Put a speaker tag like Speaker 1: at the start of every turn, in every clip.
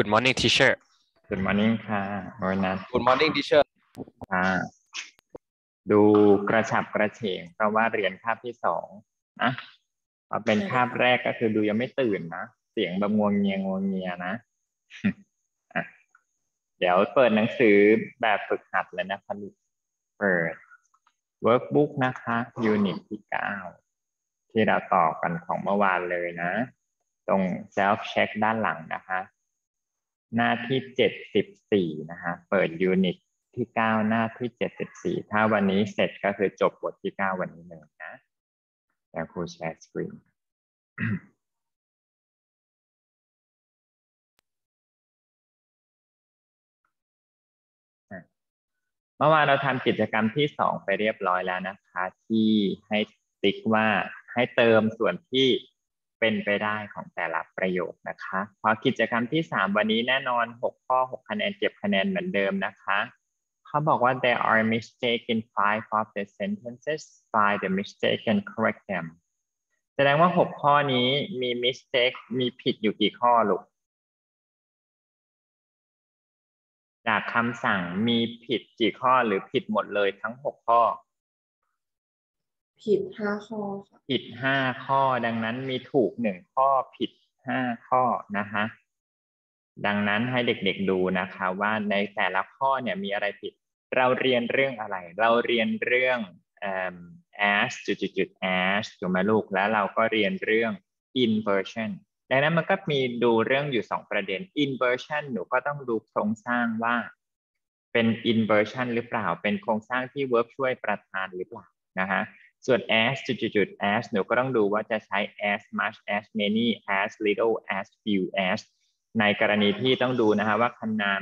Speaker 1: Good morning teacher
Speaker 2: Good morning ค่ะโอ้ยนะ
Speaker 1: Good morning teacher
Speaker 2: ค่ะดูกระฉับกระเฉงเพราะว่าเรียนคาบที่สองนะพอเป็นคาบแรกก็คือดูยังไม่ตื่นนะเสียงแบบงวงเงียงวงเงียนะอะเดี๋ยวเปิดหนังสือแบบฝึกหัดเลยนะคะลูกเปิด workbook นะคะ unit ที่เก้าที่เราต่อกันของเมื่อวานเลยนะ ตรง self check ด้านหลังนะคะ หน้าที่เจ็ดสิบสี่นะคะเปิด unit ที่เก้าหน้าที่เจ็ดสิบสี่ถ้าวันนี้เสร็จก็คือจบบทที่เก้าวันนี้เลยนะแล้วครูแชร์สกรีนเมื่อวานเราทำกิจกรรมที่สองไปเรียบร้อยแล้วนะคะ ที่ให้ติ๊กว่าให้เติมส่วนที่ เป็นไปได้ของแต่ละประโยคนะคะพอกิจกรรมที่สามวันนี้แน่นอนหกข้อหกคะแนนเก็บคะแนนเหมือนเดิมนะคะเขาบอกว่า there are mistakes in five of the sentences find the mistake and correct them แสดงว่าหกข้อนี้มี mistake มีผิดอยู่กี่ข้อลูกจากคำสั่งมีผิดกี่ข้อหรือผิดหมดเลยทั้งหกข้อ
Speaker 3: ผิดห้าข้อค่ะ
Speaker 2: ผิดห้าข้อดังนั้นมีถูกหนึ่งข้อผิดห้าข้อนะคะดังนั้นให้เด็กๆดูนะคะว่าในแต่ละข้อเนี่ยมีอะไรผิด เราเรียนเรื่องอะไร เราเรียนเรื่อง as จุดๆ as ถูกไหมลูกแล้วเราก็เรียนเรื่อง inversion ดังนั้นมันก็มีดูเรื่องอยู่สองประเด็น inversion หนูก็ต้องดูโครงสร้างว่า เป็น inversion หรือเปล่า เป็นโครงสร้างที่ verb ช่วยประธานหรือเปล่านะฮะ ส่วน as จุดๆ as หนูก็ต้องดูว่าจะใช้ as much as many as little as few as ในกรณีที่ต้องดูนะฮะว่าคำนาม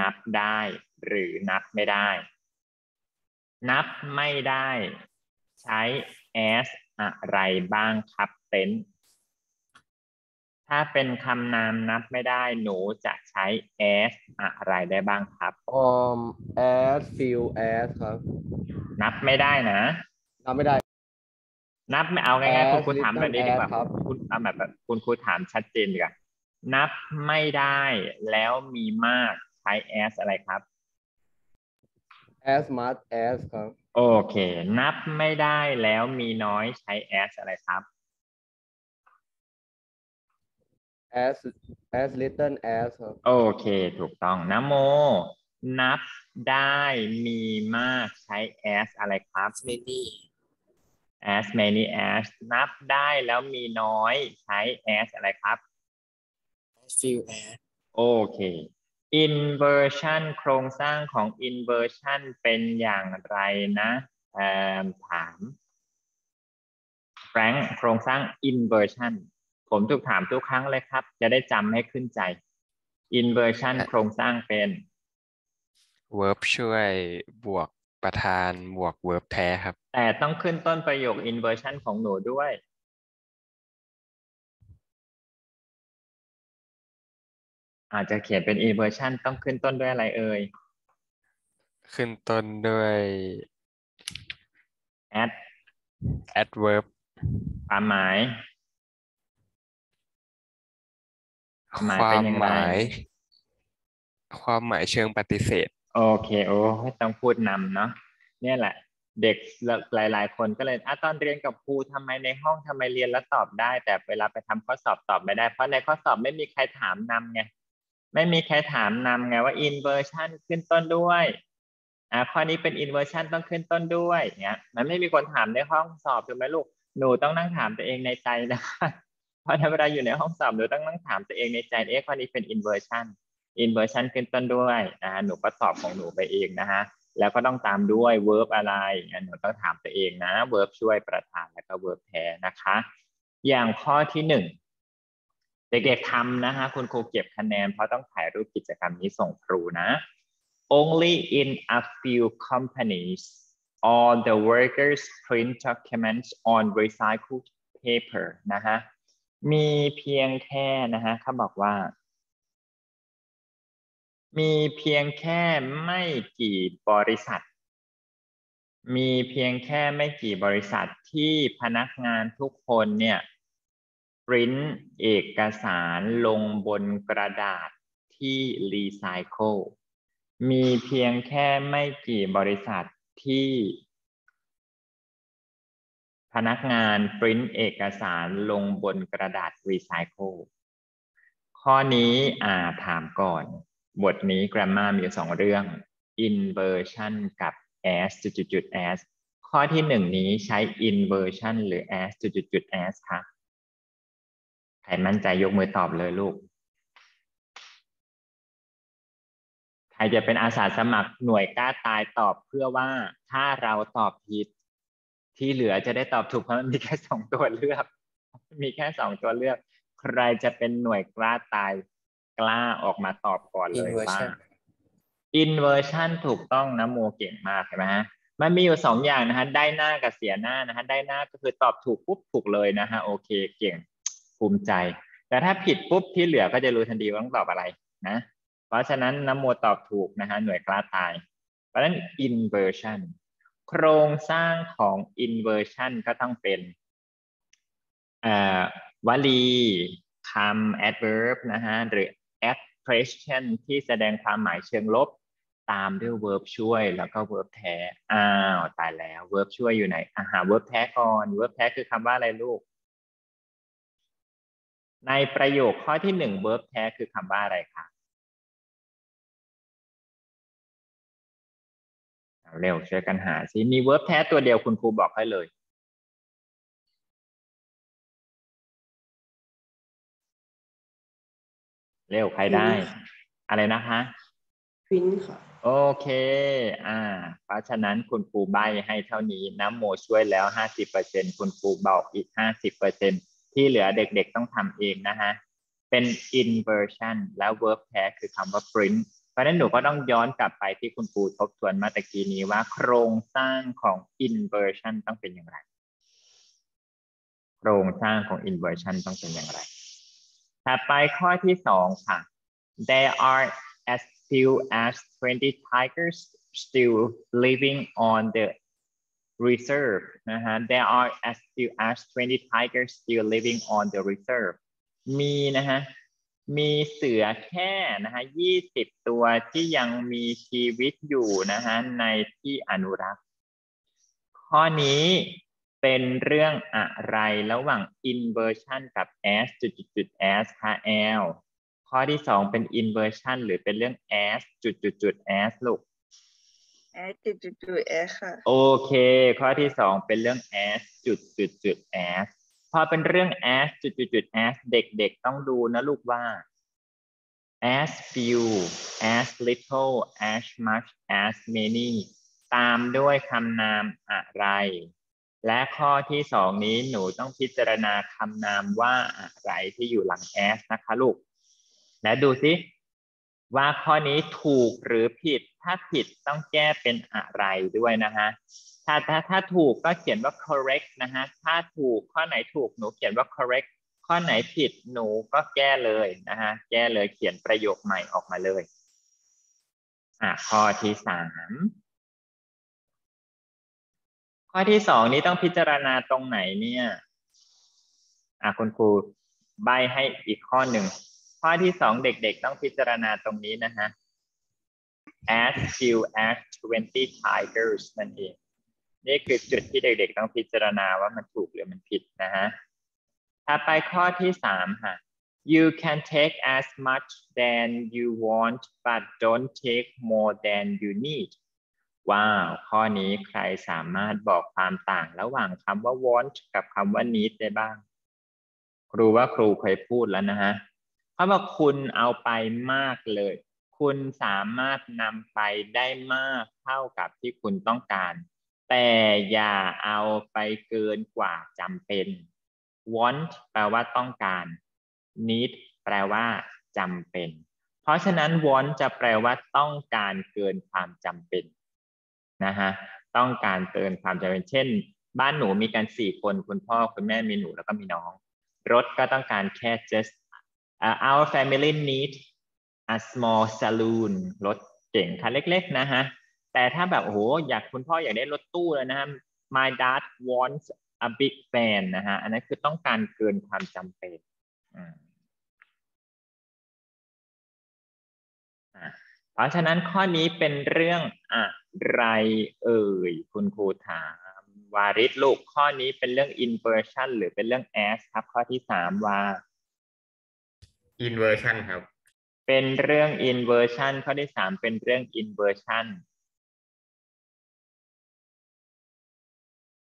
Speaker 2: นับได้หรือนับไม่ได้ นับไม่ได้ ใช้ as อะไรบ้างครับเต็น ถ้าเป็นคำนามนับไม่ได้ หนูจะใช้ as อะไรได้บ้างครับ
Speaker 4: um as feel as ครับ
Speaker 2: นับไม่ได้นะ
Speaker 4: นับไม่ได้
Speaker 2: นับไม่เอาง่ายๆ
Speaker 4: As
Speaker 2: คุณครูถามแบบนี้ดีกว่า
Speaker 4: little as ครับ
Speaker 2: คุณเอาแบบแบบคุณครูถามชัดเจนดีกว่านับไม่ได้แล้วมีมากใช้ as อะไรครับ
Speaker 4: as much as ครับ
Speaker 2: โอเค นับไม่ได้แล้วมีน้อยใช้ as อะไรครับ
Speaker 4: as as little as ครับ
Speaker 2: โอเค ถูกต้องนะโม นับได้มีมากใช้ as อะไรครับ
Speaker 3: many
Speaker 2: as many as นับได้แล้วมีน้อยใช้ as อะไรครับ
Speaker 3: few as
Speaker 2: โอเค inversion โครงสร้างของ inversion เป็นอย่างไรนะเอ่อถามแฟรงค์โครงสร้าง inversion ผมถูกถามทุกครั้งเลยครับ จะได้จำให้ขึ้นใจ inversion โครงสร้างเป็น
Speaker 1: verb ช่วยบวก ประธานบวก verb แท้ครับ
Speaker 2: แต่ต้องขึ้นต้นประโยค inversion ของหนูด้วย อาจจะเขียนเป็น inversion ต้องขึ้นต้นด้วยอะไรเอ่ย
Speaker 1: ขึ้นต้นด้วย
Speaker 2: add
Speaker 1: adverb
Speaker 2: ความหมาย ความหมาย
Speaker 1: ควา
Speaker 2: เป็น
Speaker 1: ม
Speaker 2: อย่าง
Speaker 1: ห
Speaker 2: ไร
Speaker 1: มายความหมายเชิงปฏิเสธ
Speaker 2: โอเคโอ้ต้องพูดนำเนาะเนี่ยแหละ เด็กหลาย ๆ คนก็เลยอะตอนเรียนกับครูทำไมในห้องทำไมเรียนแล้วตอบได้ แต่เวลาไปทำข้อสอบตอบไม่ได้ เพราะในข้อสอบไม่มีใครถามนำไงไม่มีใครถามนำไงว่า inversion ขึ้นต้นด้วยอ่าข้อนี้เป็น inversion ต้องขึ้นต้นด้วยเนี่ยมันไม่มีคนถามในห้องสอบถูกไหมลูกหนูต้องนั่งถามตัวเองในใจนะเพราะถ้าเวลาอยู่ในห้องสอบหนูต้องนั่งถามตัวเองในใจเอ๊ะข้อนี้เป็น inversion inversion ขึ้นต้นด้วยนะฮะหนูก็ตอบของหนูไปเองนะฮะแล้วก็ต้องตามด้วย verb อะไรหนูต้องถามตัวเองนะ verb ช่วยประธานแล้วก็ verb แทนนะคะ อย่างข้อที่หนึ่งเด็กๆทำนะคะคุณครูเก็บคะแนนเพราะต้องถ่ายรูปกิจกรรมนี้ส่งครูนะ only in a few companies all the workers print documents on recycled paper นะฮะมีเพียงแค่นะฮะเขาบอกว่า มีเพียงแค่ไม่กี่บริษัท มีเพียงแค่ไม่กี่บริษัทที่พนักงานทุกคนเนี่ยปริ้นเอกสารลงบนกระดาษที่รีไซเคิลมีเพียงแค่ไม่กี่บริษัทที่ พนักงานปริ้นเอกสารลงบนกระดาษรีไซเคิลข้อนี้อ่าถามก่อน บทนี้ grammar มีอยู่สองเรื่อง inversion กับ as จุดๆ as ข้อที่หนึ่งนี้ใช้ inversion หรือ as จุดๆ as คะใครมั่นใจยกมือตอบเลยลูก ใครจะเป็นอาสาสมัครหน่วยกล้าตายตอบเพื่อว่าถ้าเราตอบผิด ที่เหลือจะได้ตอบถูกเพราะมันมีแค่สองตัวเลือก มีแค่สองตัวเลือก ใครจะเป็นหน่วยกล้าตาย กล้าออกมาตอบก่อนเลยว่า
Speaker 5: Inversion
Speaker 2: inversion ถูกต้องนะโมเก่งมากเห็นไหมฮะมันมีอยู่สองอย่างนะฮะได้หน้ากับเสียหน้านะฮะได้หน้าก็คือตอบถูกปุ๊บถูกเลยนะฮะโอเคเก่งภูมิใจ แต่ถ้าผิดปุ๊บที่เหลือก็จะรู้ทันทีว่าต้องตอบอะไรนะ เพราะฉะนั้นน้ำโมตอบถูกนะฮะหน่วยกล้าตาย เพราะฉะนั้น inversion โครงสร้างของ inversion ก็ต้องเป็นเอ่อวลีคำ adverb นะฮะหรือ expression ที่แสดงความหมายเชิงลบ ตามด้วย verb ช่วยแล้วก็ verb แท้ อ้าวตายแล้ว verb ช่วยอยู่ไหนอาหา verb แท้ก่อน verb แท้คือคำว่าอะไรลูก ในประโยคข้อที่หนึ่ง verb แท้คือคำว่าอะไรคะเร็วช่วยกันหาสิมี verb แท้ตัวเดียวคุณครูบอกให้เลย เร็วใครได้ อะไรนะคะ
Speaker 3: วินค่ะ
Speaker 2: โอเค อ่า เพราะฉะนั้นคุณครูใบให้เท่านี้น้ำโมช่วยแล้วห้าสิบเปอร์เซ็นคุณครูบอกอีกห้าสิบเปอร์เซ็นที่เหลือเด็กๆต้องทำเองนะฮะ เป็น inversion แล้ว verb แท้คือคำว่า print เพราะฉะนั้นหนูก็ต้องย้อนกลับไปที่คุณครูทบทวนมาตะกี้นี้ว่า โครงสร้างของ inversion ต้องเป็นอย่างไร โครงสร้างของ inversion ต้องเป็นอย่างไร ถัดไปข้อที่สองค่ะ there are as few as 20 tigers still living on the reserve นะฮะ there are as few as 20 tigers still living on the reserve มีนะฮะ มีเสือแค่นะฮะ20 ตัวที่ยังมีชีวิตอยู่นะฮะในที่อนุรักษ์ ข้อนี้ เป็นเรื่องอะไรระหว่าง inversion กับ as จุดจุดจุด as ค่ะ l ข้อที่สองเป็น inversion หรือเป็นเรื่อง as จุดจุดจุด as ลูก
Speaker 6: as จุดจุดจุด s ค่ะ
Speaker 2: โอเค ข้อที่สองเป็นเรื่อง as จุดจุดจุด as พอเป็นเรื่อง as จุดจุดจุด as เด็กๆ ต้องดูนะลูกว่า as few as little as much as many ตามด้วยคำนามอะไร และข้อที่สองนี้หนูต้องพิจารณาคำนามว่าอะไรที่อยู่หลัง s นะคะลูก และดูสิว่าข้อนี้ถูกหรือผิด ถ้าผิดต้องแก้เป็นอะไรด้วยนะฮะ ถ้าถ้าถ้าถูกก็เขียนว่า correct นะฮะ ถ้าถูกข้อไหนถูกหนูเขียนว่า correct ข้อไหนผิดหนูก็แก้เลยนะฮะ แก้เลยเขียนประโยคใหม่ออกมาเลย อะข้อที่สาม ข้อที่สองนี้ต้องพิจารณาตรงไหนเนี่ย อะคุณครูใบให้อีกข้อหนึ่ง ข้อที่สองเด็กๆ ต้องพิจารณาตรงนี้นะฮะ as few as 20 tigers นั่นเอง นี่คือจุดที่เด็กๆ ต้องพิจารณาว่ามันถูกหรือมันผิดนะฮะถัดไปข้อที่สามค่ะ you can take as much than you want but don't take more than you need ว้าว ข้อนี้ใครสามารถบอกความต่างระหว่างคำว่า want กับคำว่า need ได้บ้าง ครูว่าครูเคยพูดแล้วนะฮะเขาบอกคุณเอาไปมากเลย คุณสามารถนำไปได้มากเท่ากับที่คุณต้องการ แต่อย่าเอาไปเกินกว่าจำเป็น want แปลว่าต้องการ need แปลว่าจำเป็น เพราะฉะนั้น want จะแปลว่าต้องการเกินความจำเป็น นะฮะต้องการเกินความจำเป็นเช่น บ้านหนูมีกันสี่คนคุณพ่อคุณแม่มีหนูแล้วก็มีน้อง รถก็ต้องการแค่ just uh, our family need a small saloon รถเก่งคันเล็กๆนะฮะแต่ถ้าแบบโอ้โหอยากคุณพ่ออยากได้รถตู้เลยนะฮะ my dad wants a big fan นะฮะอันนั้นคือต้องการเกินความจำเป็น เพราะฉะนั้นข้อนี้เป็นเรื่องอะไรเอ่ยคุณครูถามวาริศลูกข้อนี้เป็นเรื่อง inversion หรือเป็นเรื่อง as ครับ ข้อที่สามว่า
Speaker 5: inversion ครับ
Speaker 2: เป็นเรื่อง inversion ข้อที่สามเป็นเรื่อง inversion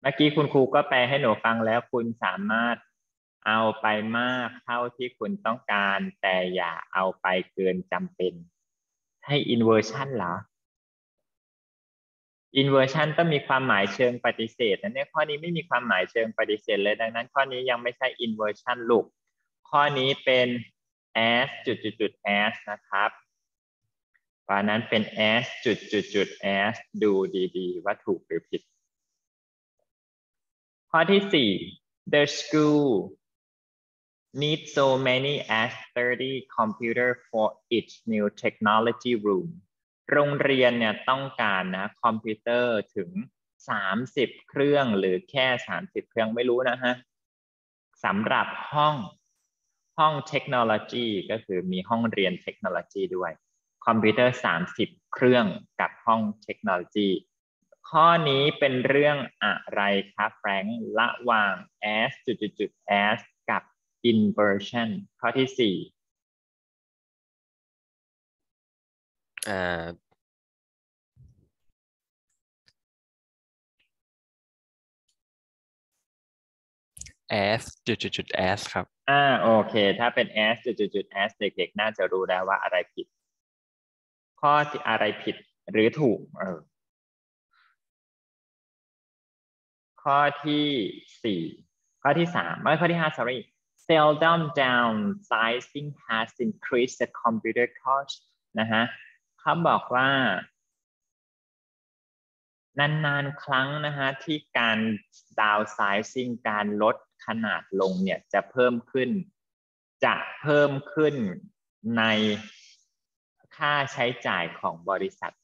Speaker 2: เมื่อกี้คุณครูก็แปลให้หนูฟังแล้วคุณสามารถเอาไปมากเท่าที่คุณต้องการ แต่อย่าเอาไปเกินจำเป็น ให้ inversion เหรอ inversion ต้องมีความหมายเชิงปฏิเสธนะเนี่ยข้อนี้ไม่มีความหมายเชิงปฏิเสธเลยดังนั้น ข้อนี้ยังไม่ใช่ inversion ลูกข้อนี้เป็น as จุดจุดจุด as นะครับเพรานั้นเป็น as จุดจุดจุด as ดูดีๆ ว่าถูกหรือผิด ข้อที่สี่ the school need so many as 30 computer for each new technology room โรงเรียนเนี่ยต้องการนะคอมพิวเตอร์ถึง 30 เครื่องหรือแค่ 30 เครื่องไม่รู้นะฮะสำหรับห้องห้องเทคโนโลยีก็คือมีห้องเรียนเทคโนโลยีด้วย คอมพิวเตอร์ 30 เครื่องกับห้องเทคโนโลยี ข้อนี้เป็นเรื่องอะไรคะแฟรงค์ระหว่าง as จุดจุดจุด as inversion ข้อที่สี่
Speaker 1: อ่า as จุดจุดจุด as ครับ
Speaker 2: อ่าโอเค ถ้าเป็น as จุดจุดจุด as เด็กๆ น่าจะรู้ได้ว่าอะไรผิด ข้อที่อะไรผิดหรือถูกเออข้อที่สี่ข้อที่สามไม่ข้อที่ห้า sorry seldom downsizing has increased the computer cost นะฮะเขาบอกว่านานๆ ครั้งนะฮะที่การ downsizing การลดขนาดลงเนี่ยจะเพิ่มขึ้น จะเพิ่มขึ้นในค่าใช้จ่ายของบริษัท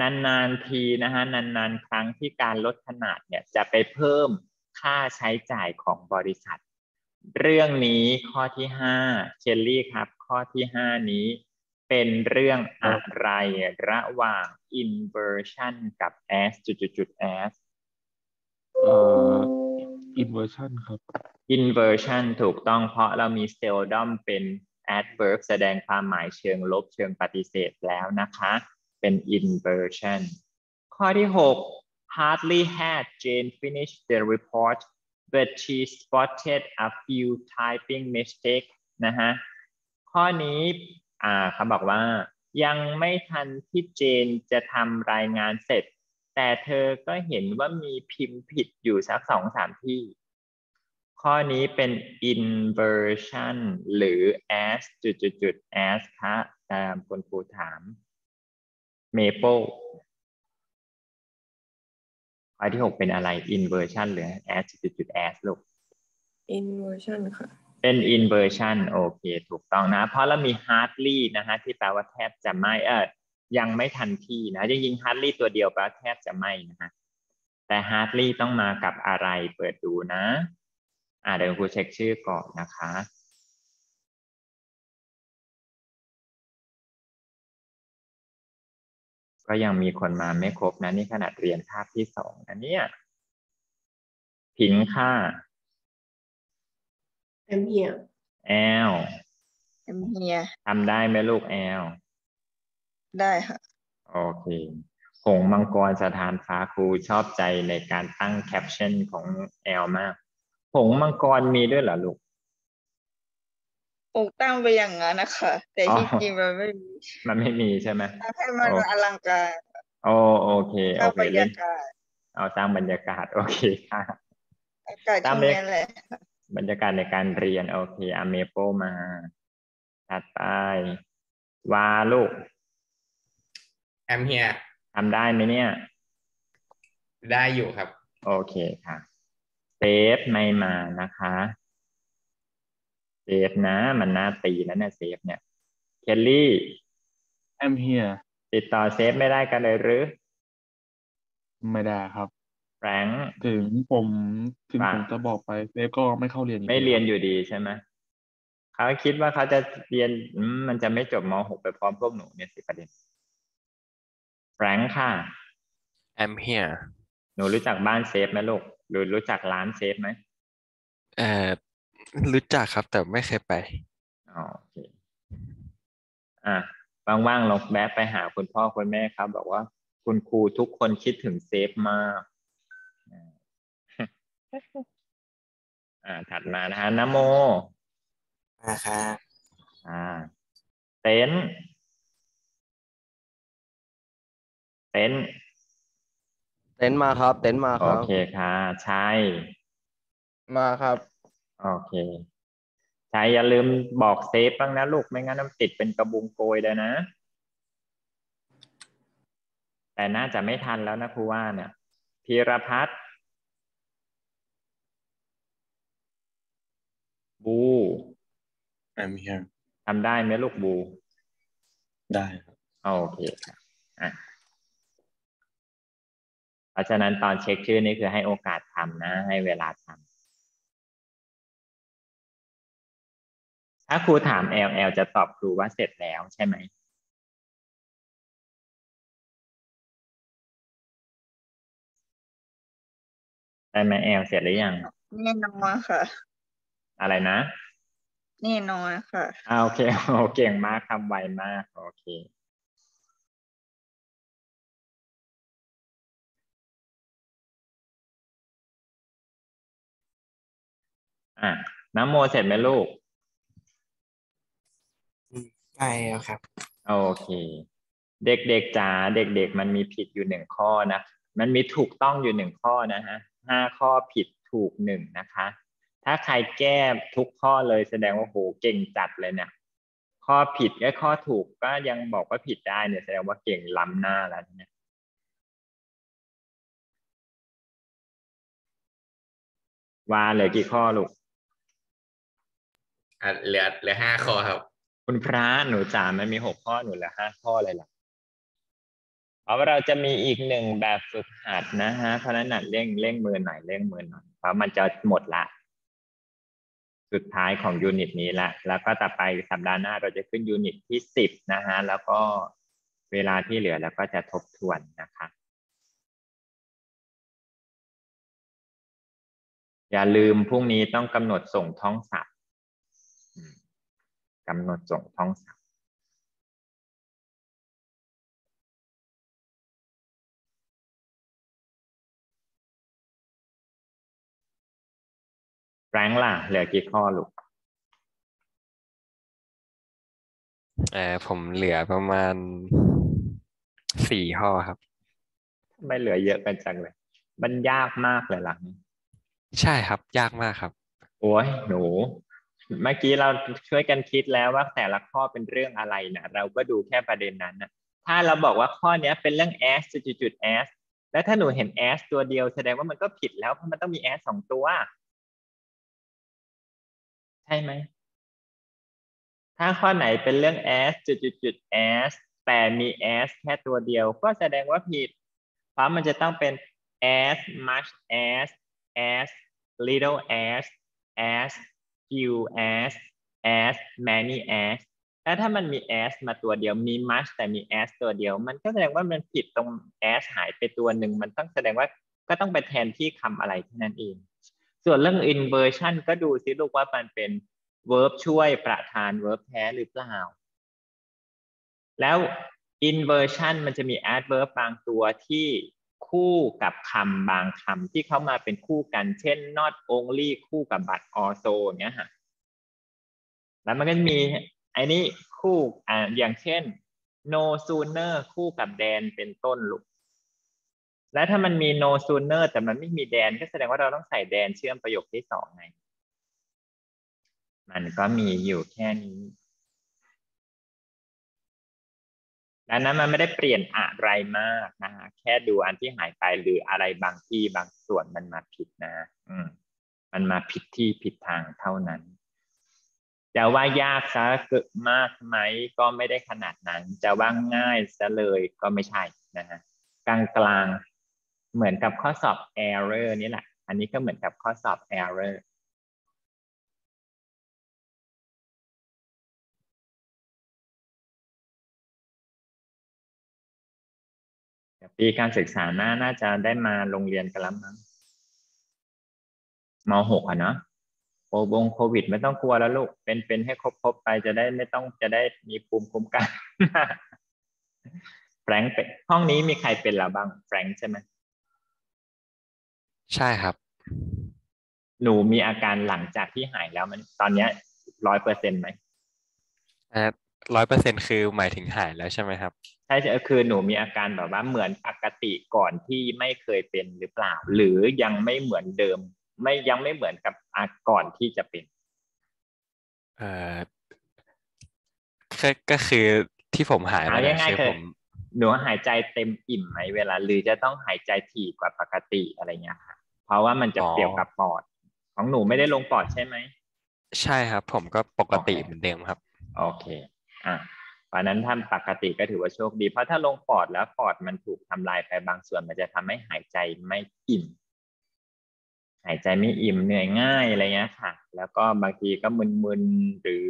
Speaker 2: นานๆทีนะฮะนานๆ ครั้งที่การลดขนาดเนี่ยจะไปเพิ่มค่าใช้จ่ายของบริษัท เรื่องนี้ข้อที่ห้าเชลลี่ครับ ข้อที่ห้านี้เป็นเรื่องอะไรระหว่าง inversion กับ as จุดๆ as
Speaker 7: เอ่อ inversion ครับ
Speaker 2: inversion ถูกต้องเพราะเรามี seldom เป็น adverb แสดงความหมายเชิงลบเชิงปฏิเสธแล้วนะคะ เป็น inversion ข้อที่ 6 hardly had Jane finished the report but she spotted a few typing mistake นะฮะ ข้อนี้อ่าเขาบอกว่า ยังไม่ทันที่เจนจะทำรายงานเสร็จ แต่เธอก็เห็นว่ามีพิมพ์ผิดอยู่สักสองสามที่ ข้อนี้เป็น inversion หรือ as จุดจุดจุด as คะตามคุณครูถาม maple ข้อที่หกเป็นอะไร inversion หรือ as จุดจุดจุด as ลูก
Speaker 3: inversion ค่ะ
Speaker 2: เป็น inversion โอเคถูกต้องนะ เพราะเรามี hardly นะฮะที่แปลว่าแทบจะไม่เออยังไม่ทันที่นะจริงๆ hardly ตัวเดียวแปลว่าแทบจะไม่นะฮะแต่ hardly ต้องมากับอะไรเปิดดูนะ อ่าเดี๋ยวครูเช็คชื่อก่อนนะคะ ก็ยังมีคนมาไม่ครบนะนี่ขนาดเรียนคาบที่สองนะเนี่ยผิงค่า
Speaker 3: I'm here
Speaker 2: แอล
Speaker 6: I'm here
Speaker 2: ทำได้ไหมลูกแอล
Speaker 6: ได้ค่ะ
Speaker 2: โอเคหงส์มังกรสะท้านฟ้าครูชอบใจในการตั้งแคปชั่นของแอลมาก หงส์มังกรมีด้วยเหรอลูก
Speaker 6: ปลูกตั้งไปอย่างนั้นนะคะแต่
Speaker 2: อ๋อ
Speaker 6: ที่จริงมันไม่มี
Speaker 2: มันไม่มีใช่ไหม
Speaker 6: ทำให้มัน
Speaker 2: โอ
Speaker 6: อลังการ
Speaker 2: โอโอเค
Speaker 6: ส
Speaker 2: โอ
Speaker 6: ร้าง
Speaker 2: เค
Speaker 6: บรร
Speaker 2: เล่
Speaker 6: ยานกาศ
Speaker 2: เอาสร้างบรรยากาศ โอเคค่ะ
Speaker 6: อากาศ
Speaker 2: ตาม
Speaker 6: ช่วง
Speaker 2: เลข
Speaker 6: นี้แหละ
Speaker 2: บรรยากาศในการเรียน โอเคอเมโปมาถัดไปวาลูก
Speaker 5: I'm here
Speaker 2: ทำได้ไหมเนี่ย
Speaker 5: ได้อยู่ครับ
Speaker 2: โอเคค่ะเซฟไม่มานะคะ เซฟนะ มันน่าตีนะเนี่ยเซฟเนี่ยเคลลี่
Speaker 7: I'm here
Speaker 2: ติดต่อเซฟไม่ได้กันเลยหรือ
Speaker 7: ไม่ได้ครับ
Speaker 2: แฟรงค์
Speaker 7: ถึงผมถึง
Speaker 2: ว่า
Speaker 7: ผมจะบอกไปเซฟก็ไม่เข้าเรียนอยู่
Speaker 2: ไม่
Speaker 7: ดี
Speaker 2: เรียน
Speaker 7: คบ
Speaker 2: อยู่ดีใช่ไหมคเขาคิดว่าเขาจะเรียนอืมมันจะไม่จบม .6 ไปพร้อมพวกหนูเนี่ยสิประเด็นแฟรงค์ค่ะ
Speaker 1: I'm here
Speaker 2: หนูรู้จักบ้านเซฟไหมลูกหรือรู้จักร้านเซฟไหม
Speaker 1: เอ่อ รู้จักครับ แต่ไม่เคยไป
Speaker 2: อ๋อโอเคอะว่างๆลองแวะไปหาคุณพ่อคุณแม่ครับ บอกว่า คุณครูทุกคนคิดถึงเซฟมากอ่าอ่าถัดมานะฮะนะโม
Speaker 8: มาครับ
Speaker 2: อ่า เต้นเต้น
Speaker 4: เต็นท์มาครับ เต็นท์มาค
Speaker 2: โอ
Speaker 4: รับ
Speaker 2: เคค่ะ ใช่
Speaker 4: มาครับ
Speaker 2: โอเคใช่อย่าลืมบอกเซฟบ้างนะลูก ไม่งั้นมันติดเป็นกระบุงโกยเลยนะ แต่น่าจะไม่ทันแล้วนะครูว่าเนี่ยพีรพัฒน์บู
Speaker 8: I'm here
Speaker 2: ทำได้ไหมลูกบู
Speaker 8: ได้ครับ
Speaker 2: โอเคครับอะเพราะฉะนั้นตอนเช็คชื่อนี่คือให้โอกาสทำนะ ให้เวลาทำ ถ้าครูถามแอลแอลจะตอบครูว่าเสร็จแล้วใช่ไหมได้ไหมแอลเสร็จหรือยัง
Speaker 6: แน่นอนค่ะ
Speaker 2: อะไรนะ
Speaker 6: แน่นอนค่ะ
Speaker 2: อ่าโอเคโอเก่งมากทำไวมาก โอเค อะน้ำโมเสร็จไหมลูก
Speaker 8: ใช่แล้วครับ
Speaker 2: โอเค เด็กๆจ๋าเด็กๆ มันมีผิดอยู่หนึ่งข้อนะ มันมีถูกต้องอยู่หนึ่งข้อนะฮะห้าข้อผิดถูกหนึ่งนะคะ ถ้าใครแก้ทุกข้อเลยแสดงว่าโหเก่งจัดเลยเนี่ยข้อผิดและข้อถูกก็ยังบอกว่าผิดได้เนี่ยแสดงว่าเก่งล้ำหน้าแล้วเนี่ยว่าเหลือกี่ข้อลูก
Speaker 5: อะเหลือเหลือห้าข้อครับ
Speaker 2: คุณพระหนูจ๋ามันมีหกข้อหนูเหลือห้าข้อเลยล่ะเพราว่าเราจะมีอีกหนึ่งแบบฝึกหัดนะฮะเพราะนั้นน่ะเร่งเร่งมือหน่อยเร่งมือหน่อยเพราะมันจะหมดละ สุดท้ายของยูนิตนี้ละ แล้วก็ต่อไปสัปดาห์หน้าเราจะขึ้นยูนิตที่สิบนะฮะแล้วก็เวลาที่เหลือแล้วก็จะทบทวนนะคะอย่าลืมพรุ่งนี้ต้องกำหนดส่งท่องศัพท์ำหนดส่งท่องศัพท์แรงค์ล่ะ เหลือกี่ข้อลูก
Speaker 1: เอ่อผมเหลือประมาณสี่ข้อครับ
Speaker 2: ไม่เหลือเยอะกันจังเลย มันยากมากเลยหลัง
Speaker 1: ใช่ครับ ยากมากครับ
Speaker 2: โอ้ยหนู เมื่อกี้เราช่วยกันคิดแล้วว่าแต่ละข้อเป็นเรื่องอะไรนะเราก็ดูแค่ประเด็นนั้นนะถ้าเราบอกว่าข้อเนี้ยเป็นเรื่อง s จุดจุด s แล้วถ้าหนูเห็น s ตัวเดียวแสดงว่ามันก็ผิดแล้วเพราะมันต้องมี s สองตัว ใช่ไหม ถ้าข้อไหนเป็นเรื่อง s จุดจุดจุด s แต่มี s แค่ตัวเดียว ก็แสดงว่าผิด เพราะมันจะต้องเป็น as much as as little as as few as as many as แล้วถ้ามันมี as มาตัวเดียวมี much แต่มี as ตัวเดียว มันก็แสดงว่ามันผิดตรง as หายไปตัวหนึ่งมันต้องแสดงว่าก็ต้องไปแทนที่คำอะไรแค่นั้นเอง ส่วนเรื่อง inversion ก็ดูซิลูกว่ามันเป็น verb ช่วยประธาน verb แท้หรือเปล่า แล้ว inversion มันจะมี adverb บางตัวที่ คู่กับคำบางคำที่เขามาเป็นคู่กัน เช่น not only คู่กับ but also อย่างเงี้ยฮะแล้วมันก็จะมีไอ้นี่คู่อ่าอย่างเช่น no sooner คู่กับ than เป็นต้นลูกแล้วถ้ามันมี no sooner แต่มันไม่มี than ก็แสดงว่าเราต้องใส่ than เชื่อมประโยคที่สองไง มันก็มีอยู่แค่นี้ ดังนั้นมันไม่ได้เปลี่ยนอะไรมากนะฮะแค่ดูอันที่หายไปหรืออะไรบางที่บางส่วนมันมาผิดนะอืมมันมาผิดที่ผิดทางเท่านั้นจะว่ายากซะเกิดมากไหมก็ไม่ได้ขนาดนั้น จะว่าง่ายซะเลยก็ไม่ใช่นะฮะกลางกลางเหมือนกับข้อสอบ error นี่แหละ อันนี้ก็เหมือนกับข้อสอบ error ปีการศึกษาหน้าน่าจะได้มาโรงเรียนกันแล้วมั้งมหกอะเนาะโควงโควิด ไม่ต้องกลัวแล้วลูก เป็นเป็นให้ครบครบไปจะได้ไม่ต้องจะได้มีภูมิคุ้มกันแฟรงค์เป็นห้องนี้มีใครเป็นแล้วบ้างแฟรงค์ใช่ไหม
Speaker 1: ใช่ครับ
Speaker 2: หนูมีอาการหลังจากที่หายแล้วมัน ตอนเนี้ยร้อยเปอร์เซ็นต์ไหม
Speaker 1: ร้อยเปอร์เซ็นคือหมายถึงหายแล้วใช่ไหมครับ
Speaker 2: ใช่ใช่คือหนูมีอาการแบบว่าเหมือนปกติก่อนที่ไม่เคยเป็นหรือเปล่า หรือยังไม่เหมือนเดิม ไม่ยังไม่เหมือนกับอาก่อนที่จะเป็น
Speaker 1: เอ่อก็ก็คือที่ผมหาย
Speaker 2: เอา
Speaker 1: มาเนี่ย
Speaker 2: ง่าย
Speaker 1: คือ
Speaker 2: ๆคือ
Speaker 1: ผม
Speaker 2: หนูหายใจเต็มอิ่มไหมเวลา หรือจะต้องหายใจถี่กว่าปกติอะไรเงี้ยค่ะเพราะว่ามันจะเกี่ยวกับปอด ของหนูไม่ได้ลงปอดใช่ไหม
Speaker 1: ใช่ครับ ผมก็ปกติ
Speaker 2: โอเค
Speaker 1: เหมือนเดิมครับ
Speaker 2: โอเค อะ เพราะฉะนั้นถ้าปกติก็ถือว่าโชคดี เพราะถ้าลงปอดแล้วปอดมันถูกทำลายไปบางส่วนมันจะทำให้หายใจไม่อิ่ม หายใจไม่อิ่มเหนื่อยง่ายอะไรเงี้ยค่ะ แล้วก็บางทีก็มึนๆหรือ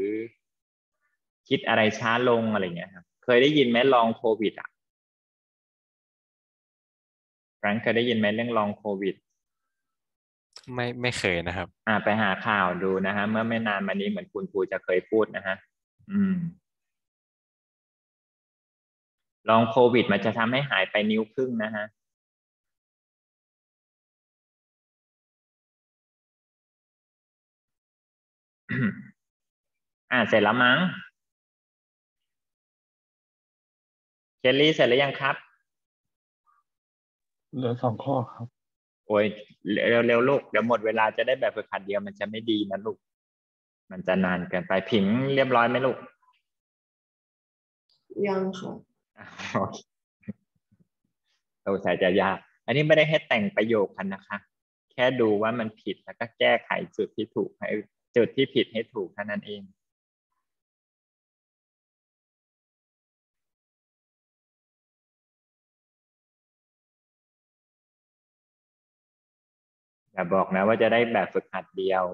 Speaker 2: คิดอะไรช้าลงอะไรเงี้ยครับเคยได้ยินไหมลองโควิดอะแฟรงค์เคยได้ยินไหมเรื่องลองโควิด
Speaker 1: ไม่ไม่เคยนะครับ
Speaker 2: อ่าไปหาข่าวดูนะฮะเมื่อไม่นานมานี้เหมือนคุณครูจะเคยพูดนะฮะอืม ลองโควิด มันจะทำให้หายไปนิ้วครึ่งนะฮะอ่าเสร็จแล้วมั้งเคลลี่เสร็จแล้วยังครับ
Speaker 7: เหลือสองข้อครับ
Speaker 2: โอ้ยเร็วเร็วๆลูกเดี๋ยวหมดเวลาจะได้แบบฝึกหัดเดียวมันจะไม่ดีนะลูก มันจะนานเกินไปผิงเรียบร้อยไหมลูก
Speaker 3: ยังค่ะ
Speaker 2: อะโอ เราใส่จะยาก อันนี้ไม่ได้ให้แต่งประโยคกันนะคะ แค่ดูว่ามันผิดแล้วก็แก้ไขจุดที่ถูกให้จุดที่ผิดให้ถูกเท่านั้นเองอย่าบอกนะว่าจะได้แบบฝึกหัดเดียว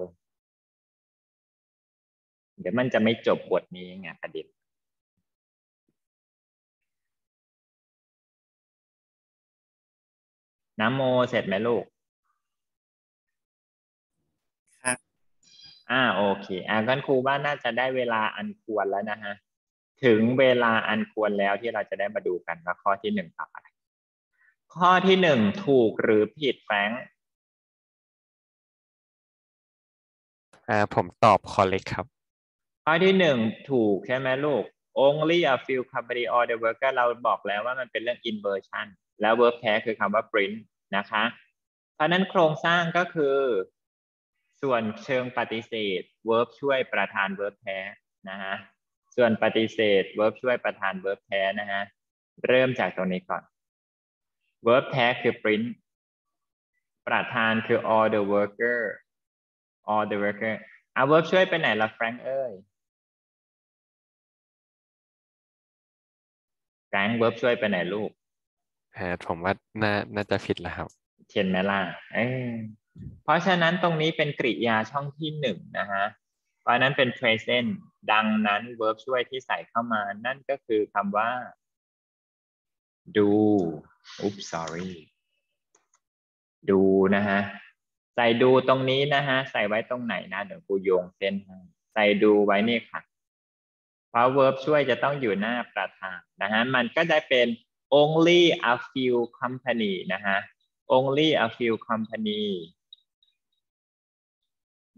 Speaker 2: เดี๋ยวมันจะไม่จบบทนี้ไงประเด็น น้ำโมเสร็จไหมลูก
Speaker 8: ครับ
Speaker 2: อ่าโอเค อ่ากันครูว่าน่าจะได้เวลาอันควรแล้วนะฮะ ถึงเวลาอันควรแล้วที่เราจะได้มาดูกันว่าข้อที่หนึ่งตอบอะไร ข้อที่หนึ่งถูกหรือผิดแฟรงค์
Speaker 1: อ่าผมตอบ correct ครับ
Speaker 2: ข้อที่หนึ่งถูกใช่ไหมลูก only a few company or the worker เราบอกแล้วว่ามันเป็นเรื่อง inversion แล้ว verb แท้คือคำว่า print นะคะ เพราะนั้นโครงสร้างก็คือ ส่วนเชิงปฏิเสธ verb ช่วยประธาน verb แท้นะฮะส่วนปฏิเสธ verb ช่วยประธาน verb แท้นะฮะเริ่มจากตรงนี้ก่อน verb แท้คือ print ประธานคือ all the worker all the worker เอา verb ช่วยไปไหนล่ะแฟรงค์เอ้ยแฟรงค์ verb ช่วยไปไหนลูก
Speaker 1: ผมว่าน่าน่าจะผิดแล้วครับ
Speaker 2: เห็นไหมล่ะเออเพราะฉะนั้นตรงนี้เป็นกริยาช่องที่หนึ่งนะฮะ เพราะฉะนั้นเป็น present ดังนั้น verb ช่วยที่ใส่เข้ามานั่นก็คือคำว่า do oops sorry ดูนะฮะ ใส่ดูตรงนี้นะฮะ ใส่ไว้ตรงไหนนะเดี๋ยวกูโยงเส้นให้ใส่ดูไว้นี่ค่ะ เพราะ verb ช่วยจะต้องอยู่หน้าประธานนะฮะ มันก็ได้เป็น only a few company นะฮะ only a few company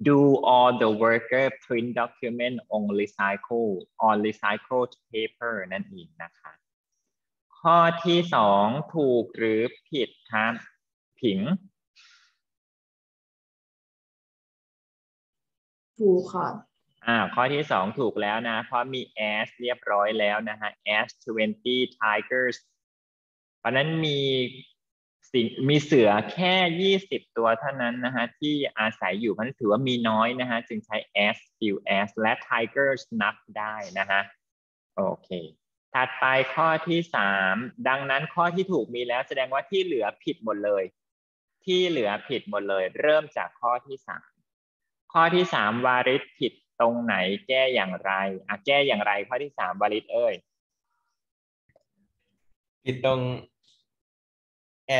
Speaker 2: do all the worker print document on recycle on recycled paper นั่นเองนะคะ ข้อที่สองถูกหรือผิดครับผิง
Speaker 3: ถูกค่ะ
Speaker 2: อ่าข้อที่สองถูกแล้วนะ เพราะมี as เรียบร้อยแล้วนะฮะ as 20 tigers เพราะนั้นมีสิ่งมีเสือแค่ยี่สิบตัวเท่านั้นนะฮะที่อาศัยอยู่เพราะนั้นถือว่ามีน้อยนะฮะจึงใช้ S few S และ tigers นับได้นะฮะโอเค ถัดไปข้อที่สามดังนั้นข้อที่ถูกมีแล้วแสดงว่าที่เหลือผิดหมดเลย ที่เหลือผิดหมดเลย เริ่มจากข้อที่สามข้อที่สามวาริศผิดตรงไหนแก้อย่างไรอะแก้อย่างไรข้อที่สามวาริศเอ้ย
Speaker 5: ผิดตรง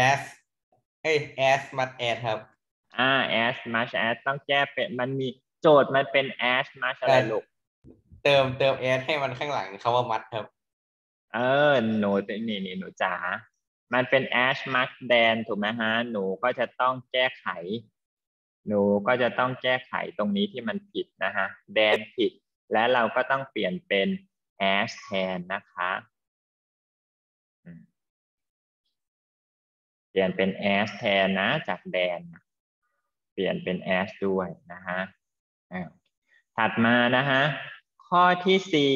Speaker 9: as เอ้ย as much as ครับ
Speaker 2: อ่า as much as ต้องแก้เป็นมันมีโจทย์มันเป็น as much อะไรลูก
Speaker 9: เติมเติม as ให้มันข้างหลังคำว่า much ครับ
Speaker 2: เออหนูนี่นี่หนูจ๋ามันเป็น as much than ถูกไหมฮะ หนูก็จะต้องแก้ไข หนูก็จะต้องแก้ไขตรงนี้ที่มันผิดนะฮะ than ผิด และเราก็ต้องเปลี่ยนเป็น as แทนนะคะ เปลี่ยนเป็น as แทนนะ จาก than เปลี่ยนเป็น as ด้วยนะฮะอ้าวถัดมานะฮะ ข้อที่สี่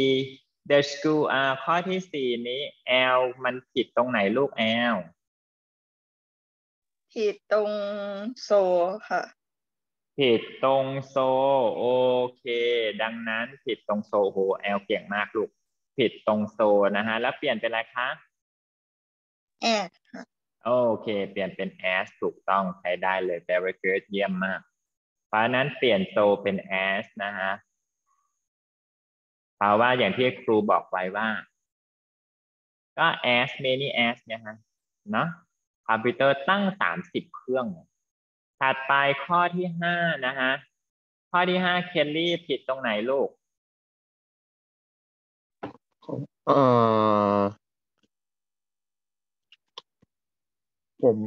Speaker 2: the school อ่าข้อที่สี่นี้ L มันผิดตรงไหนลูก L
Speaker 6: ผิดตรงโซค่ะ
Speaker 2: ผิดตรงโซ โอเค ดังนั้นผิดตรงโซโห L เก่งมากลูก ผิดตรงโซนะฮะ แล้วเปลี่ยนเป็นอะไรคะ
Speaker 6: แอดค่ะ
Speaker 2: โอเค เปลี่ยนเป็น as ถูกต้องใช้ได้เลย very good เยี่ยมมาก เพราะนั้นเปลี่ยนโซเป็น as นะฮะแปลว่าอย่างที่ครูบอกไว้ว่า ก็ as many as เนี่ยฮะเนาะคอมพิวเตอร์ตั้งสามสิบเครื่อง ถัดไปข้อที่ห้านะฮะ ข้อที่ห้าเคลลี่ผิดตรงไหนลูก
Speaker 7: เอ่อ ผม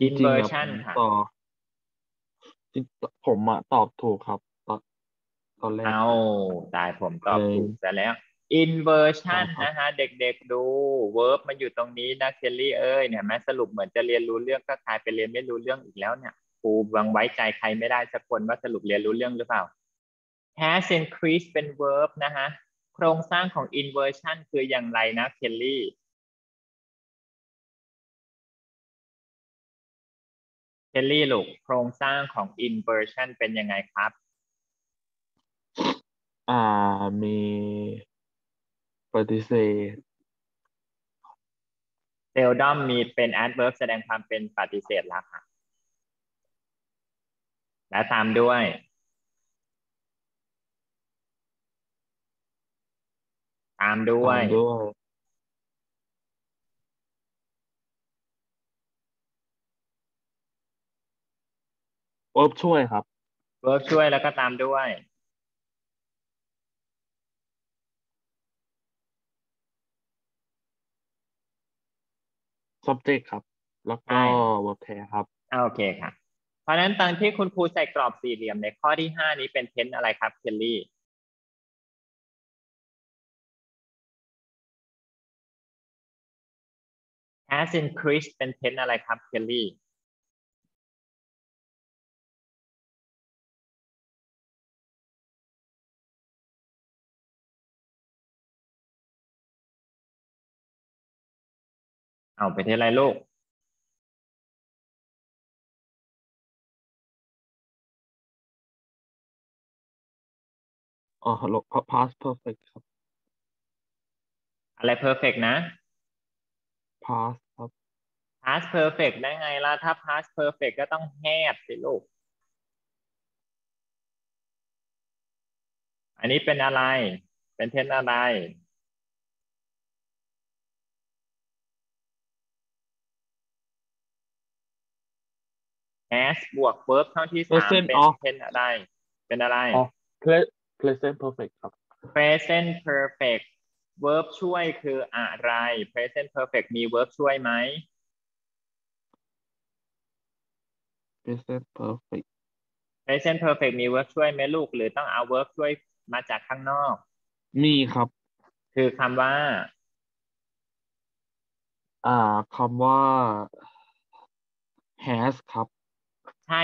Speaker 7: จริงๆอะ
Speaker 2: inversion
Speaker 7: ผม
Speaker 2: ค่ะ
Speaker 7: ต่อจริงผมอะตอบถูกครับ ตอนตอนแรก
Speaker 2: เอาตายผมตอบ
Speaker 7: เออ
Speaker 2: ถูกซะแล้ว inversion
Speaker 7: ครับ
Speaker 2: นะฮะ เด็กๆดู verb มันอยู่ตรงนี้นะเคลลี่เอ้ยเนี่ยแม้สรุปเหมือนจะเรียนรู้เรื่องก็กลายเป็นเรียนไม่รู้เรื่องอีกแล้วเนี่ยครูวังไว้ใจใครไม่ได้สักคนว่าสรุปเรียนรู้เรื่องหรือเปล่า has increased เป็น verb นะฮะ โครงสร้างของ inversion คืออย่างไรนะเคลลี่ เคลลี่ลูกโครงสร้างของ inversion เป็นยังไงครับ
Speaker 7: อ่ามีปฏิเสธ
Speaker 2: เซลดอมมีเป็น adverb แสดงความเป็นปฏิเสธแล้วค่ะ และตามด้วย ตามด้ว
Speaker 7: ตาย มด้วย verb ช่วยครับ
Speaker 2: verb ช่วยแล้วก็ตามด้วย
Speaker 7: subject ครับ แล้วก็
Speaker 2: ใช่
Speaker 7: verb แท้ครับ
Speaker 2: อ่าโอเคค่ะ เพราะฉะนั้นตอนที่คุณครูใส่กรอบสี่เหลี่ยมในข้อที่ห้านี้เป็นเทนอะไรครับเคลลี่ has increased เป็นเทนอะไรครับเคลลี่ เอาไปที่อะไรลูก
Speaker 7: อ๋อ hello past perfect ครับ
Speaker 2: อะไร perfect นะ
Speaker 7: past ครับ
Speaker 2: past perfect ได้ไงล่ะ ถ้า past perfect ก็ต้อง have สิลูก อันนี้เป็นอะไร เป็นเทนอะไร has บวก verb เท่าที่สาม
Speaker 7: present
Speaker 2: เป็น
Speaker 7: อ๋อ
Speaker 2: เทนอะไร เป็นอะไร
Speaker 7: อ๋อ pre- present perfect ครับ
Speaker 2: present perfect verb ช่วยคืออะไร present perfect มี verb ช่วยไหม
Speaker 7: present perfect
Speaker 2: present perfect มี verb ช่วยไหมลูก หรือต้องเอา verb ช่วยมาจากข้างนอก
Speaker 7: มีครับ
Speaker 2: คือคำว่า
Speaker 7: อ่าคำว่า has ครับ
Speaker 2: ใช่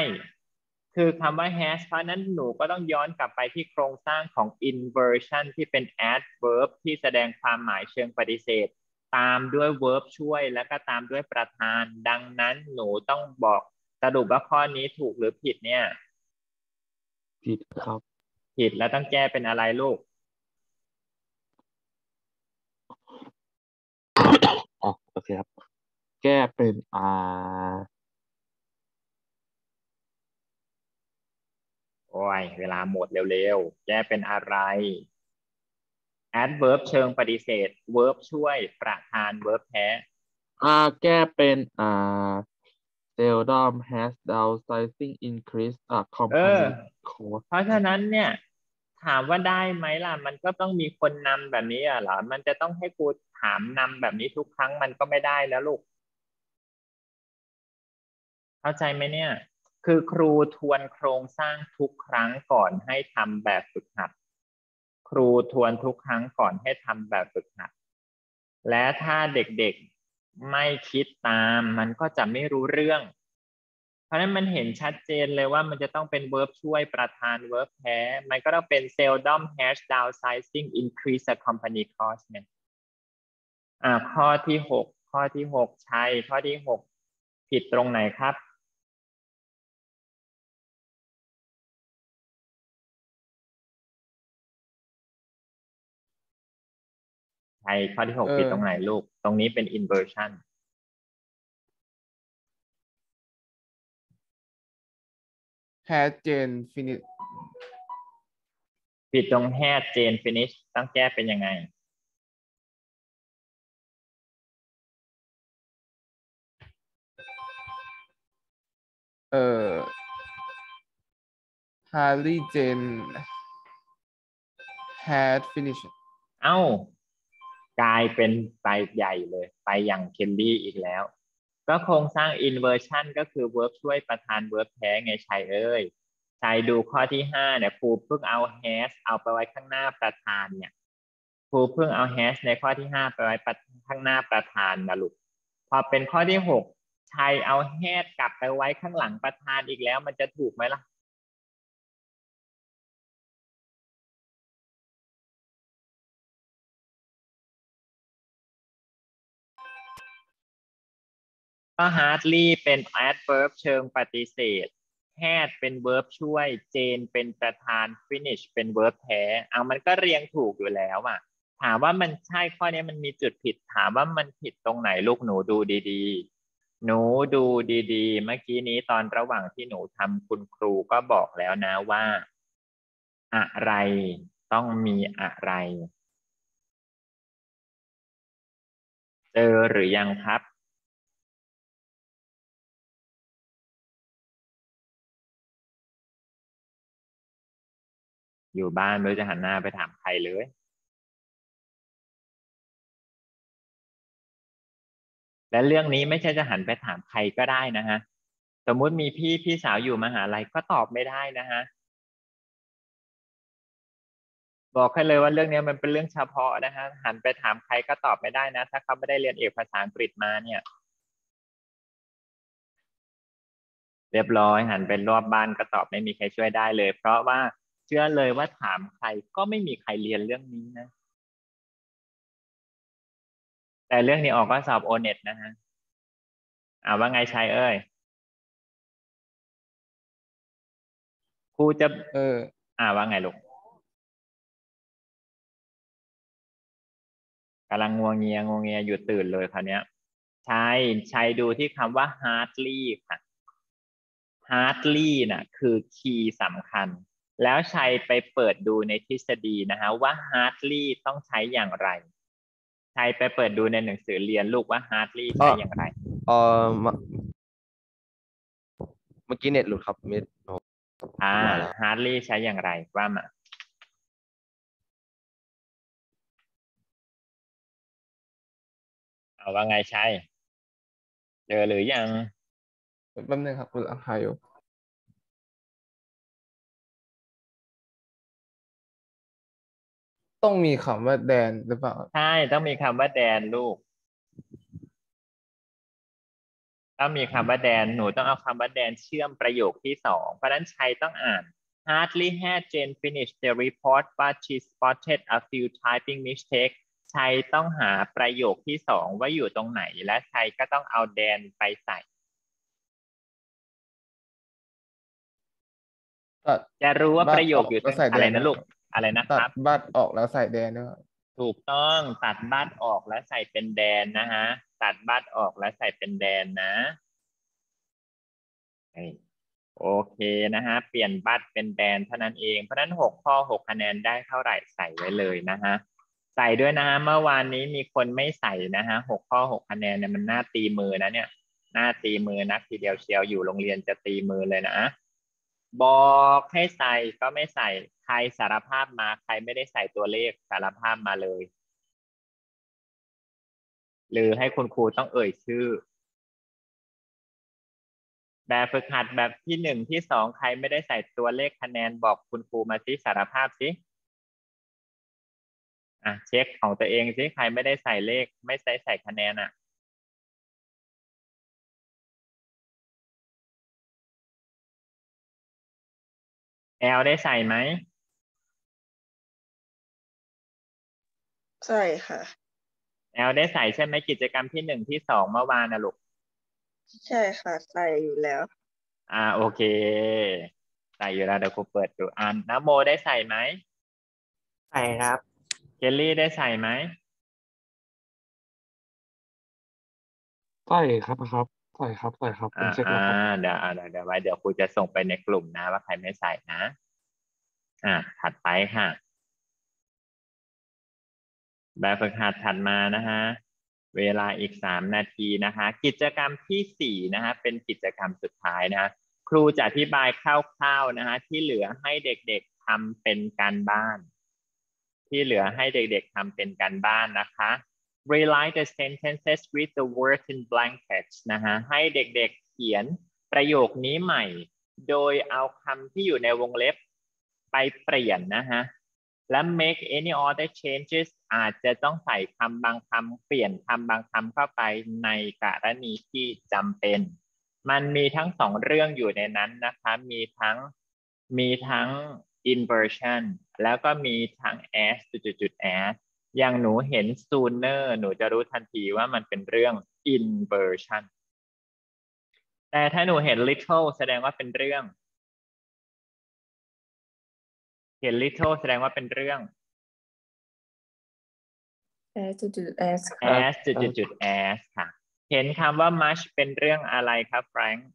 Speaker 2: คือคำว่า has เพราะฉะนั้นหนูก็ต้องย้อนกลับไปที่โครงสร้างของ inversion ที่เป็น adverb ที่แสดงความหมายเชิงปฏิเสธ ตามด้วย verb ช่วยแล้วก็ตามด้วยประธาน ดังนั้นหนูต้องบอกสรุปว่าข้อนี้ถูกหรือผิดเนี่ย
Speaker 7: ผิดครับ
Speaker 2: ผิดแล้วต้องแก้เป็นอะไรลูก
Speaker 7: อ๋อโอเคครับ แก้เป็นอ่า
Speaker 2: โอ้ยเวลาหมดเร็วๆ แก้เป็นอะไร adverb เชิงปฏิเสธ verb ช่วย ประธาน verb แท้
Speaker 7: อ่าแก้เป็นอ่า seldom has downsizing increase a
Speaker 2: เอ
Speaker 7: company
Speaker 2: อ
Speaker 7: cost
Speaker 2: เพราะฉะนั้นเนี่ย ถามว่าได้ไหมล่ะ มันก็ต้องมีคนนำแบบนี้อะเหรอ มันจะต้องให้กูถามนำแบบนี้ทุกครั้งมันก็ไม่ได้แล้วลูก เข้าใจไหมเนี่ย คือครูทวนโครงสร้างทุกครั้งก่อนให้ทำแบบฝึกหัด ครูทวนทุกครั้งก่อนให้ทำแบบฝึกหัด และถ้าเด็กๆไม่คิดตามมันก็จะไม่รู้เรื่อง เพราะฉะนั้นมันเห็นชัดเจนเลยว่ามันจะต้องเป็น verb ช่วยประธาน verb แท้ มันก็ต้องเป็น seldom has downsizing increase the company cost เนี่ยอ่าข้อที่หกข้อที่หกใช่ข้อที่หกผิดตรงไหนครับ ใช่ข้อที่หก
Speaker 4: เออ
Speaker 2: ผิดตรงไหนลูก ตรงนี้เป็น inversion
Speaker 4: has Jane finished
Speaker 2: ผิดตรง had Jane finish ต้องแก้เป็นยังไง
Speaker 4: เอ่อ Harry Jane had finished
Speaker 2: เอ้า กลายเป็นไปใหญ่เลยไปอย่างเคลลี่อีกแล้ว ก็โครงสร้าง inversion ก็คือ verb ช่วยประธาน verb แท้ไงชัยเอ้ยชัยดูข้อที่ห้าเนี่ยครูเพิ่งเอา has เอาไปไว้ข้างหน้าประธานเนี่ยครูเพิ่งเอา has ในข้อที่ห้าไปไว้ข้างหน้าประธานนะลูกพอเป็นข้อที่หกชัยเอา had กลับไปไว้ข้างหลังประธานอีกแล้ว มันจะถูกไหมล่ะ ก็ hardly เป็น adverb เชิงปฏิเสธ had เป็น verb ช่วย Jane เป็นประธาน finish เป็น verb แท้ เอามันก็เรียงถูกอยู่แล้วอะ ถามว่ามันใช่ข้อนี้มันมีจุดผิด ถามว่ามันผิดตรงไหนลูกหนูดูดีๆ หนูดูดีๆ เมื่อกี้นี้ตอนระหว่างที่หนูทำคุณครูก็บอกแล้วนะว่า อะไรต้องมีอะไร เจอหรือยังครับ อยู่บ้านไม่รู้จะหันหน้าไปถามใครเลยและเรื่องนี้ไม่ใช่จะหันไปถามใครก็ได้นะฮะ สมมุติมีพี่พี่สาวอยู่มหาลัยก็ตอบไม่ได้นะฮะ บอกให้เลยว่าเรื่องนี้มันเป็นเรื่องเฉพาะนะฮะ หันไปถามใครก็ตอบไม่ได้นะ ถ้าเขาไม่ได้เรียนเอกภาษาอังกฤษมาเนี่ย เรียบร้อยหันไปรอบบ้านก็ตอบไม่มีใครช่วยได้เลย เพราะว่า เชื่อเลยว่าถามใครก็ไม่มีใครเรียนเรื่องนี้นะ แต่เรื่องนี้ออกก็สอบโอเน็ตนะฮะอ่าว่าไงชัยเอ้ยครูจะ
Speaker 4: เออ
Speaker 2: อ่าว่าไงลูกกำลังงัวเงียงัวเงียอยู่ตื่นเลยคราวเนี้ยชัยชัยดูที่คำว่า hardly ค่ะ hardly น่ะ คือคีย์สำคัญ แล้วชัยไปเปิดดูในทฤษฎีนะฮะว่า hardly ต้องใช้อย่างไรชัยไปเปิดดูในหนังสือเรียนลูกว่า hardly ใช้อย่างไร
Speaker 4: เออมาเมื่อกี้เน็ตหลุดครับเม็ดโอ้
Speaker 2: อ่า
Speaker 4: มาแล้ว
Speaker 2: hardly ใช้อย่างไรว่ามาเอาว่าไงชัยเจอหรือยัง
Speaker 4: แป๊บนึงครับคุณอาคายุ ต้องมีคำว่าแดนหรือเปล่า
Speaker 2: ใช่ ต้องมีคำว่าแดนลูก ต้องมีคำว่าแดนหนูต้องเอาคำว่าแดนเชื่อมประโยคที่สอง เพราะฉะนั้นชัยต้องอ่าน hardly had Jane finished the report but she spotted a few typing mistakes ชัยต้องหาประโยคที่สองว่าอยู่ตรงไหน และชัยก็ต้องเอาแดนไปใส่
Speaker 4: ตัด
Speaker 2: จะรู้ว่า
Speaker 4: บัตร
Speaker 2: ประโยคอยู่ต
Speaker 4: อ
Speaker 2: ร
Speaker 4: อก
Speaker 2: ง
Speaker 4: แล้วใส่แดน
Speaker 2: อะไรนะ
Speaker 4: นะ
Speaker 2: ลูก อะไรนะค
Speaker 4: ตัด
Speaker 2: รับ
Speaker 4: บัตรออกแล้วใส่แดนด้วย
Speaker 2: ถูกต้องตัดบัตรออกแล้วใส่เป็นแดนนะฮะตัดบัตรออกแล้วใส่เป็นแดนนะเอ้ยโอเคนะฮะเปลี่ยนบัตรเป็นแดนเท่านั้นเองเพราะฉะนั้นหกข้อหกคะแนนได้เท่าไหร่ใส่ไว้เลยนะฮะสใส่ด้วยนะฮะเมื่อวานนี้มีคนไม่ใส่นะฮะหกข้อหกคะแนนเนี่ยมันน่าตีมือนะเนี่ยน่าตีมือนักทีเดียวเชียวอยู่โรงเรียนจะตีมือเลยนะบอกให้ใส่ก็ไม่ใส่ ใครสารภาพมาใครไม่ได้ใส่ตัวเลขสารภาพมาเลย หรือให้คุณครูต้องเอ่ยชื่อ แบบฝึกหัดแบบที่หนึ่งที่สองใครไม่ได้ใส่ตัวเลขคะแนนบอกคุณครูมาสิสารภาพสิอะเช็คของตัวเองสิใครไม่ได้ใส่เลข ไม่ใส่ใส่คะแนนอะแอลได้ใส่ไหม
Speaker 6: ใช่ค่ะ
Speaker 2: แอลได้ใส่ใช่ไหมกิจกรรมที่หนึ่งที่สองเมื่อวานนะลูก
Speaker 6: ใช่ค่ะ ใส่อยู่แล้ว
Speaker 2: อ่าโอเค ใส่อยู่แล้วเดี๋ยวครูเปิดดูอ่านนะโมได้ใส่ไหม
Speaker 8: ใช่ครับ
Speaker 2: เคลลี่ได้ใส่ไหม
Speaker 7: ใส่ครับครับใส่ครับใส่ครับผ
Speaker 2: อ่าม
Speaker 7: เช็คแล้ว
Speaker 2: อ่า
Speaker 7: ครับ
Speaker 2: เดี๋ยวอ่าเดี๋ยวเดี๋ยวไว้เดี๋ยวครูจะส่งไปในกลุ่มนะ ว่าใครไม่ใส่นะ อ่าถัดไปค่ะ แบบฝึกหัดถัดมานะฮะ เวลาอีกสามนาทีนะคะ กิจกรรมที่สี่นะฮะเป็นกิจกรรมสุดท้ายนะฮะครูจะอธิบายคร่าวๆนะฮะที่เหลือให้เด็กๆทำเป็นการบ้าน ที่เหลือให้เด็กๆทำเป็นการบ้านนะคะ Rewrite the sentences with the words in blank text นะฮะให้เด็กๆเขียนประโยคนี้ใหม่ โดยเอาคำที่อยู่ในวงเล็บไปเปลี่ยนนะฮะ และ make any other changes อาจจะต้องใส่คำบางคำเปลี่ยนคำบางคำเข้าไปในกรณีที่จำเป็น มันมีทั้งสองเรื่องอยู่ในนั้นนะคะ มีทั้งมีทั้ง inversion แล้วก็มีทั้ง as จุดๆ as อย่างหนูเห็น sooner หนูจะรู้ทันทีว่ามันเป็นเรื่อง inversion แต่ถ้าหนูเห็น little แสดงว่าเป็นเรื่อง เห็น little แสดงว่าเป็นเรื่อง
Speaker 3: as จุดจุด as ค่ะ
Speaker 2: as จุดจุดจุด as ค่ะ เห็นคำว่า much เป็นเรื่องอะไรครับแฟรงค์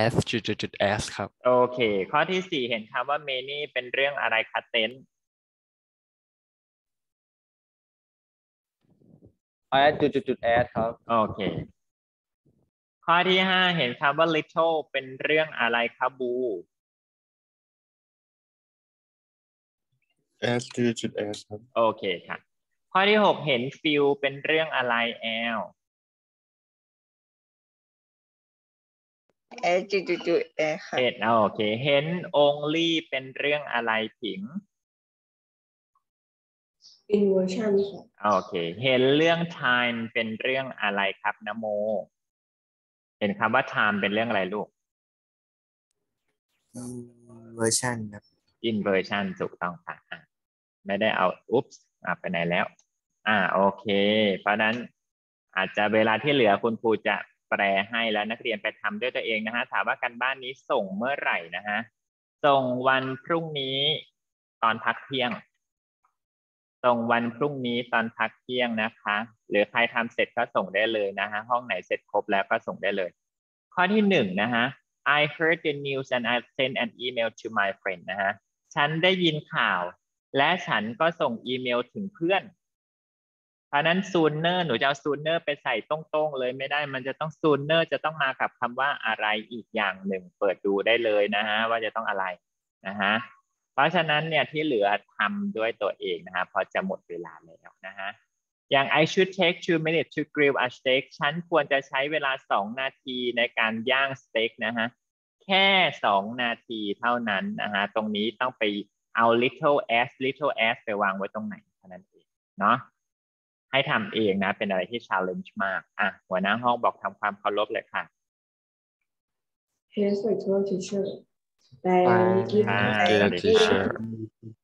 Speaker 1: as จุดจุดจุด as ครับ
Speaker 2: โอเค ข้อที่สี่เห็นคำว่า many เป็นเรื่องอะไรคะเต็น
Speaker 4: as จุดจุดจุด as ครับ
Speaker 2: โอเค ข้อที่ห้าเห็นคำว่า little เป็นเรื่องอะไรครับบู
Speaker 8: as จุดจุด as ครับ
Speaker 2: โอเคค่ะ ข้อที่หกเห็น feel เป็นเรื่องอะไรแอล
Speaker 6: แอจุดจุดจุดแอค่ะ
Speaker 2: เห็นโอเค เห็น only เป็นเรื่องอะไรผิง
Speaker 3: inversion ค่ะ
Speaker 2: โอเค เห็นเรื่อง time เป็นเรื่องอะไรครับนโม เห็นคำว่า time เป็นเรื่องอะไรลูก
Speaker 8: version ครับ
Speaker 2: inversion ถูกต้องค่ะอะไม่ได้เอาอุ๊บอะไปไหนแล้ว อ่าโอเค เพราะฉะนั้นอาจจะเวลาที่เหลือคุณครูจะแปลให้แล้วนักเรียนไปทำด้วยตัวเองนะฮะถามว่าการบ้านนี้ส่งเมื่อไหร่นะฮะส่งวันพรุ่งนี้ตอนพักเที่ยง ส่งวันพรุ่งนี้ตอนพักเที่ยงนะคะห รือใครทำเสร็จก็ส่งได้เลยนะฮะห้องไหนเสร็จครบแล้วก็ส่งได้เลย ข้อที่หนึ่งนะฮะ I heard the news and I sent an email to my friend นะฮะฉันได้ยินข่าว และฉันก็ส่งอีเมลถึงเพื่อนเพราะนั้น sooner หนูจะเอา sooner ไปใส่ตรงๆเลยไม่ได้มันจะต้อง sooner จะต้องมากับคำว่าอะไรอีกอย่างหนึ่ง เปิดดูได้เลยนะฮะว่าจะต้องอะไรนะฮะเพราะฉะนั้นเนี่ยที่เหลือทำด้วยตัวเองนะฮะเพราะจะหมดเวลาแล้วนะฮะ อย่าง I should take two minutes to grill a steak ฉันควรจะใช้เวลาสองนาทีในการย่างสเต็กนะฮะ แค่สองนาทีเท่านั้นนะฮะ ตรงนี้ต้องไปเอา little s little s ไปวางไว้ตรงไหนเท่านั้นเองเนาะ ให้ทำเองนะ เป็นอะไรที่ challenge มาก อะ หัวหน้าห้องบอกทำความเคารพเลยค่ะ
Speaker 3: Yes, like teacher.
Speaker 7: Thank
Speaker 3: Thank you.
Speaker 2: you,
Speaker 3: Thank you.
Speaker 1: teacher.